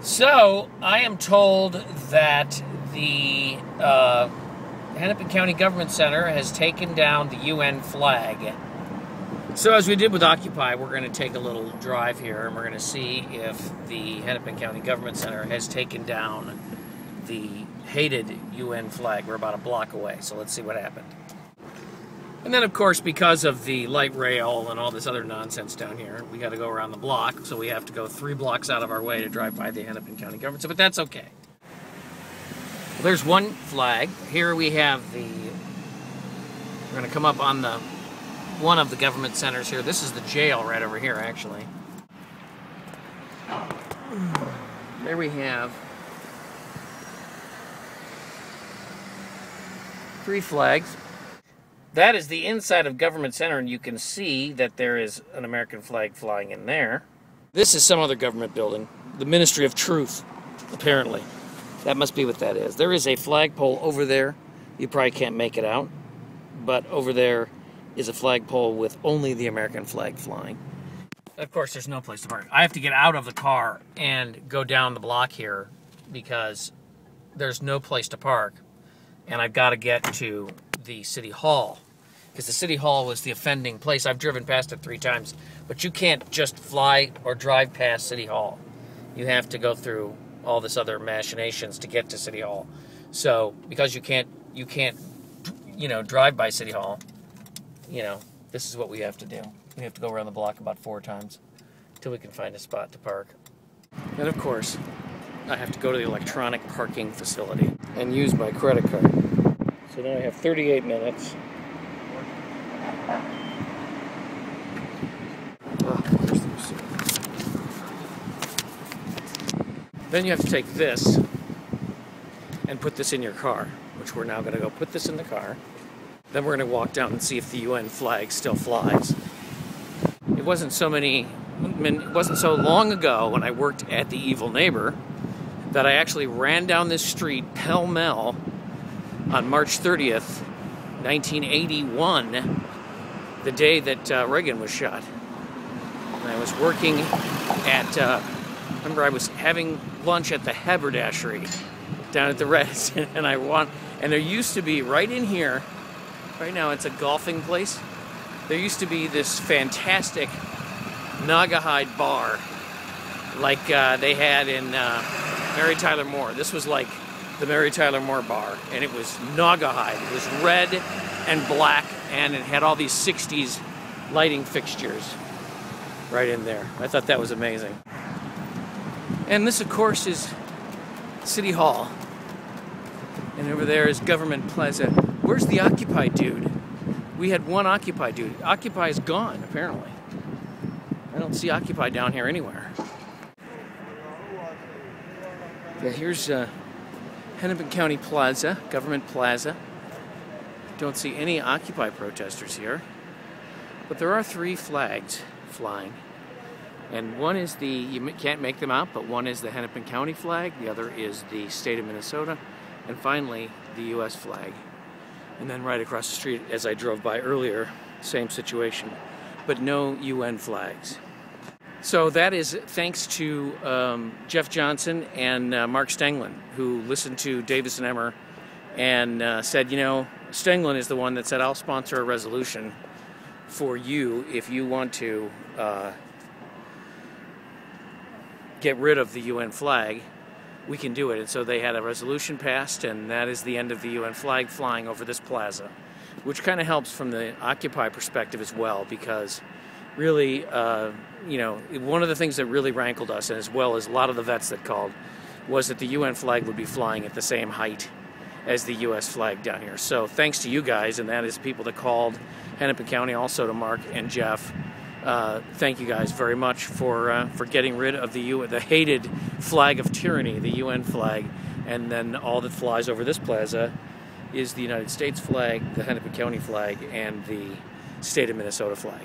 So I am told that the uh, Hennepin County Government Center has taken down the UN flag. So as we did with Occupy, we're going to take a little drive here, and we're going to see if the Hennepin County Government Center has taken down the hated UN flag. We're about a block away, so let's see what happened. And then, of course, because of the light rail and all this other nonsense down here, we got to go around the block, so we have to go three blocks out of our way to drive by the Hennepin County government. So, but that's okay. Well, there's one flag. Here we have the. We're going to come up on the one of the government centers here. This is the jail right over here, actually. There we have three flags. That is the inside of Government Center, and you can see that there is an American flag flying in there. This is some other government building, the Ministry of Truth, apparently. That must be what that is. There is a flagpole over there. You probably can't make it out, but over there is a flagpole with only the American flag flying. Of course, there's no place to park. I have to get out of the car and go down the block here because there's no place to park, and I've got to get to the city hall because the city hall was the offending place. I've driven past it three times, but you can't just fly or drive past city hall. You have to go through all this other machinations to get to city hall. So because you can't you can't you know drive by city hall, you know this is what we have to do. We have to go around the block about four times until we can find a spot to park. And of course, I have to go to the electronic parking facility and use my credit card. So now I have 38 minutes. Oh, where's the receipt? Then you have to take this and put this in your car, which we're now going to go put this in the car. Then we're going to walk down and see if the UN flag still flies. It wasn't so many, it wasn't so long ago when I worked at the Evil Neighbor that I actually ran down this street pell mell on March 30th, 1981, the day that uh, Reagan was shot. And I was working at, uh, remember, I was having lunch at the haberdashery down at the Reds, and I want, and there used to be right in here, right now it's a golfing place. There used to be this fantastic Naugahyde bar, like uh, they had in uh, Mary Tyler Moore. This was like the Mary Tyler Moore bar, and it was Naugahyde. It was red and black, and it had all these 60s lighting fixtures right in there. I thought that was amazing. And this, of course, is City Hall. And over there is Government Plaza. Where's the Occupy dude? We had one Occupy dude. Occupy is gone, apparently. I don't see Occupy down here anywhere. Yeah, here's uh, Hennepin County Plaza, Government Plaza. Don't see any Occupy protesters here. But there are three flags flying. And one is the, you can't make them out, but one is the Hennepin County flag, the other is the state of Minnesota, and finally the U.S. flag. And then right across the street, as I drove by earlier, same situation, but no UN flags. So that is thanks to um, Jeff Johnson and uh, Mark Stenglein, who listened to Davis and Emmer and uh, said, you know, Stenglein is the one that said, I'll sponsor a resolution for you if you want to uh, get rid of the UN flag. We can do it. And so they had a resolution passed, and that is the end of the UN flag flying over this plaza, which kind of helps from the Occupy perspective as well, because really, uh, you know, one of the things that really rankled us, as well as a lot of the vets that called, was that the UN flag would be flying at the same height as the U.S. flag down here. So thanks to you guys, and that is people that called Hennepin County, also to Mark and Jeff. Uh, thank you guys very much for uh, for getting rid of the U- the hated flag of tyranny, the UN flag, and then all that flies over this plaza is the United States flag, the Hennepin County flag, and the state of Minnesota flag.